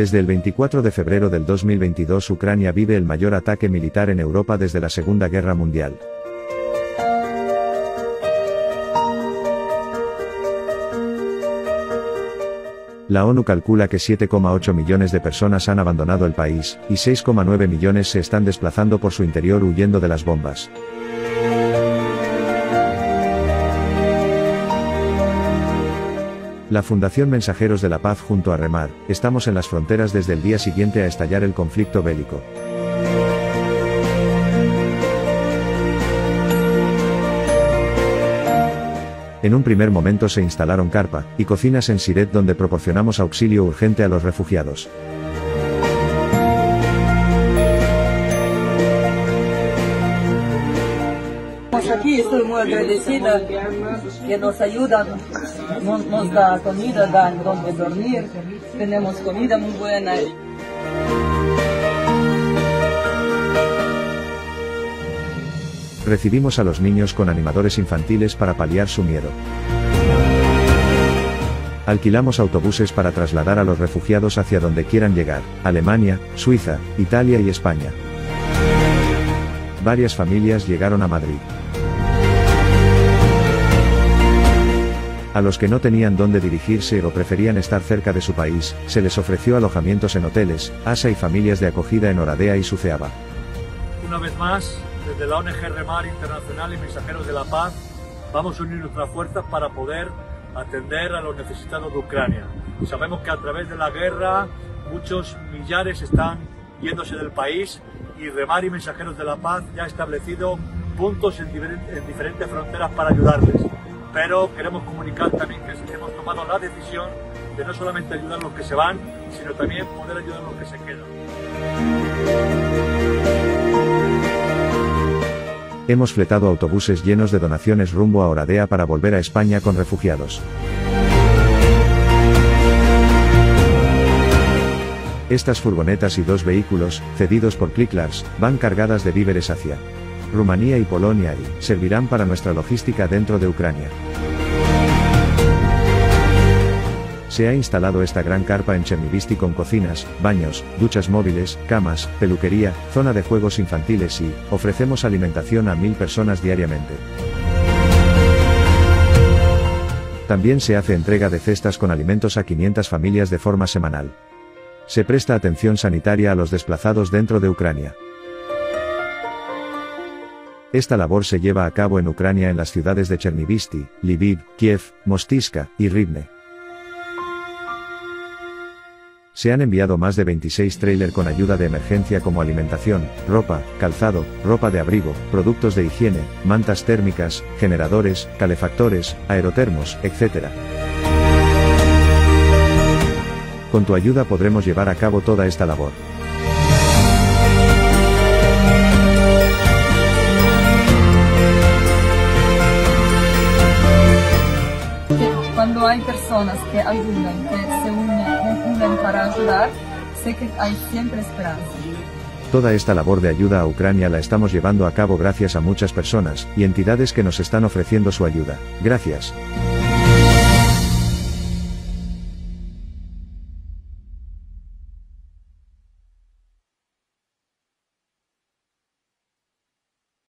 Desde el 24 de febrero del 2022 Ucrania vive el mayor ataque militar en Europa desde la Segunda Guerra Mundial. La ONU calcula que 7,8 millones de personas han abandonado el país, y 6,9 millones se están desplazando por su interior huyendo de las bombas. La Fundación Mensajeros de la Paz junto a Remar, estamos en las fronteras desde el día siguiente a estallar el conflicto bélico. En un primer momento se instalaron carpa y cocinas en Siret donde proporcionamos auxilio urgente a los refugiados. Aquí estoy muy agradecida que nos ayudan, nos, nos da comida, dan donde dormir, tenemos comida muy buena. Recibimos a los niños con animadores infantiles para paliar su miedo. Alquilamos autobuses para trasladar a los refugiados hacia donde quieran llegar, Alemania, Suiza, Italia y España. Varias familias llegaron a Madrid. A los que no tenían dónde dirigirse o preferían estar cerca de su país, se les ofreció alojamientos en hoteles, ASA y familias de acogida en Oradea y Suceaba. Una vez más, desde la ONG Remar Internacional y Mensajeros de la Paz, vamos a unir nuestras fuerzas para poder atender a los necesitados de Ucrania. Sabemos que a través de la guerra muchos millares están yéndose del país y Remar y Mensajeros de la Paz ya ha establecido puntos en, en diferentes fronteras para ayudarles. Pero queremos comunicar también que hemos tomado la decisión de no solamente ayudar a los que se van, sino también poder ayudar a los que se quedan. Hemos fletado autobuses llenos de donaciones rumbo a Oradea para volver a España con refugiados. Estas furgonetas y dos vehículos, cedidos por Clicklars, van cargadas de víveres hacia Rumanía y Polonia y servirán para nuestra logística dentro de Ucrania. Se ha instalado esta gran carpa en Chernivisti con cocinas, baños, duchas móviles, camas, peluquería, zona de juegos infantiles y, ofrecemos alimentación a mil personas diariamente. También se hace entrega de cestas con alimentos a 500 familias de forma semanal. Se presta atención sanitaria a los desplazados dentro de Ucrania. Esta labor se lleva a cabo en Ucrania en las ciudades de Chernivisti, Lviv, Kiev, Mostiska y Rivne. Se han enviado más de 26 trailers con ayuda de emergencia como alimentación, ropa, calzado, ropa de abrigo, productos de higiene, mantas térmicas, generadores, calefactores, aerotermos, etc. Con tu ayuda podremos llevar a cabo toda esta labor. Hay personas que ayudan, que se unen, unen para ayudar, sé que hay siempre esperanza. Toda esta labor de ayuda a Ucrania la estamos llevando a cabo gracias a muchas personas y entidades que nos están ofreciendo su ayuda. Gracias.